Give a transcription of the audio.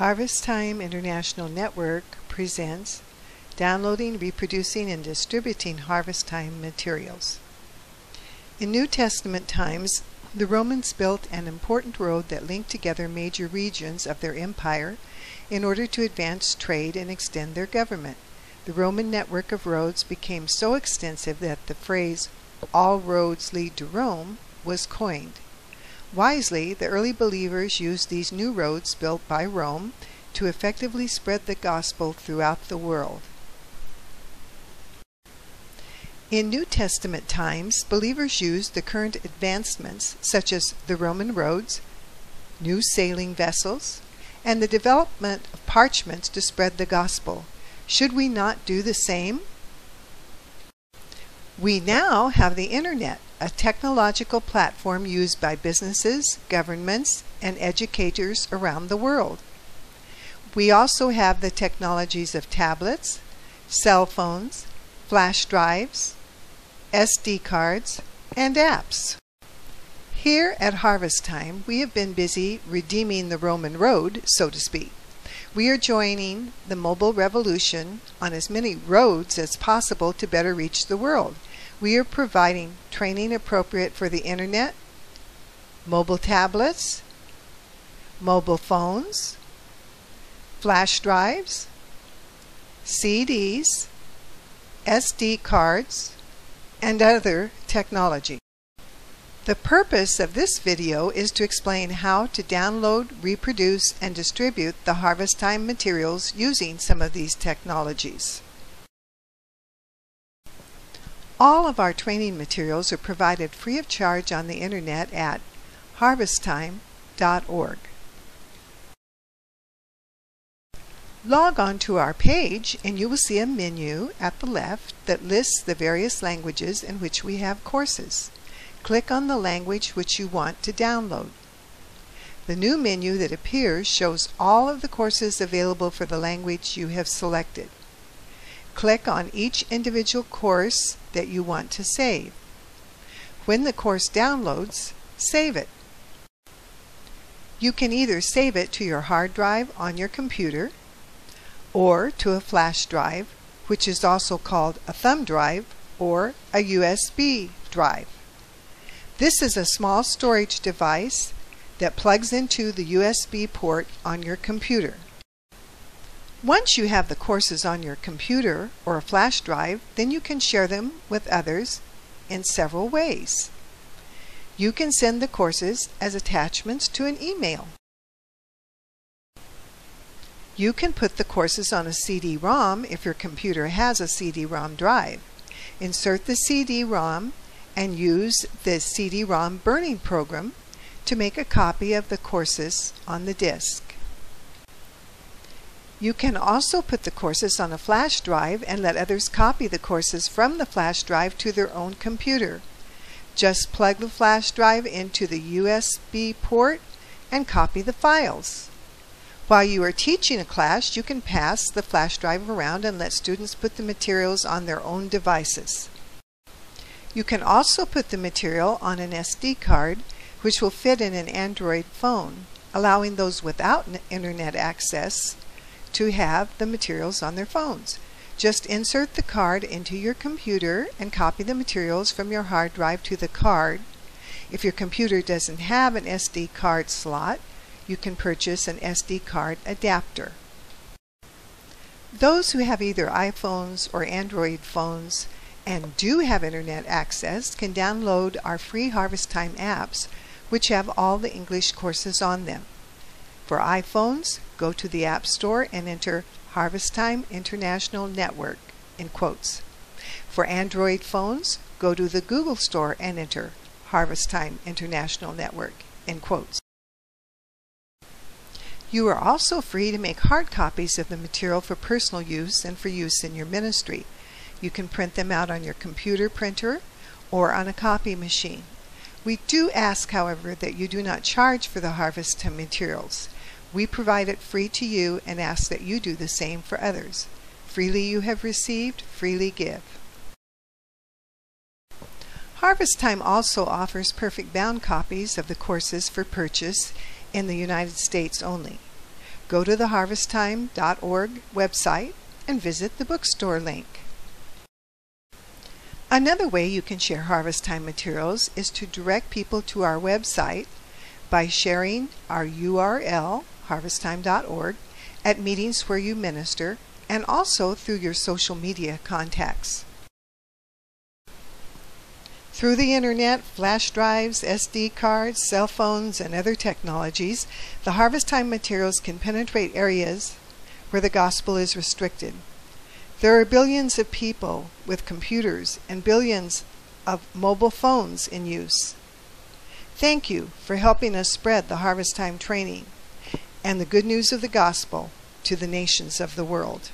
Harvestime International Network presents Downloading, Reproducing, and Distributing Harvestime Materials. In New Testament times, the Romans built an important road that linked together major regions of their empire in order to advance trade and extend their government. The Roman network of roads became so extensive that the phrase, all roads lead to Rome, was coined. Wisely, the early believers used these new roads built by Rome to effectively spread the gospel throughout the world. In New Testament times, believers used the current advancements, such as the Roman roads, new sailing vessels, and the development of parchments to spread the gospel. Should we not do the same? We now have the Internet, a technological platform used by businesses, governments, and educators around the world. We also have the technologies of tablets, cell phones, flash drives, SD cards, and apps. Here at Harvestime, we have been busy redeeming the Roman road, so to speak. We are joining the mobile revolution on as many roads as possible to better reach the world. We are providing training appropriate for the internet, mobile tablets, mobile phones, flash drives, CDs, SD cards, and other technology. The purpose of this video is to explain how to download, reproduce, and distribute the Harvestime materials using some of these technologies. All of our training materials are provided free of charge on the internet at harvestime.org. Log on to our page and you will see a menu at the left that lists the various languages in which we have courses. Click on the language which you want to download. The new menu that appears shows all of the courses available for the language you have selected. Click on each individual course that you want to save. When the course downloads, save it. You can either save it to your hard drive on your computer or to a flash drive, which is also called a thumb drive or a USB drive. This is a small storage device that plugs into the USB port on your computer. Once you have the courses on your computer or a flash drive, then you can share them with others in several ways. You can send the courses as attachments to an email. You can put the courses on a CD-ROM if your computer has a CD-ROM drive. Insert the CD-ROM and use the CD-ROM burning program to make a copy of the courses on the disk. You can also put the courses on a flash drive and let others copy the courses from the flash drive to their own computer. Just plug the flash drive into the USB port and copy the files. While you are teaching a class, you can pass the flash drive around and let students put the materials on their own devices. You can also put the material on an SD card, which will fit in an Android phone, allowing those without internet access to have the materials on their phones. Just insert the card into your computer and copy the materials from your hard drive to the card. If your computer doesn't have an SD card slot, you can purchase an SD card adapter. Those who have either iPhones or Android phones and do have internet access can download our free Harvestime apps, which have all the English courses on them. For iPhones, go to the App Store and enter Harvestime International Network in quotes. For Android phones, go to the Google Store and enter Harvestime International Network in quotes. You are also free to make hard copies of the material for personal use and for use in your ministry. You can print them out on your computer printer or on a copy machine. We do ask, however, that you do not charge for the Harvestime materials. We provide it free to you and ask that you do the same for others. Freely you have received, freely give. Harvestime also offers perfect bound copies of the courses for purchase in the United States only. go to the harvestime.org website and visit the bookstore link. Another way you can share Harvestime materials is to direct people to our website by sharing our URL, harvestime.org, at meetings where you minister and also through your social media contacts. Through the internet, flash drives, SD cards, cell phones, and other technologies, the Harvestime materials can penetrate areas where the gospel is restricted. There are billions of people with computers and billions of mobile phones in use. Thank you for helping us spread the Harvestime training and the good news of the gospel to the nations of the world.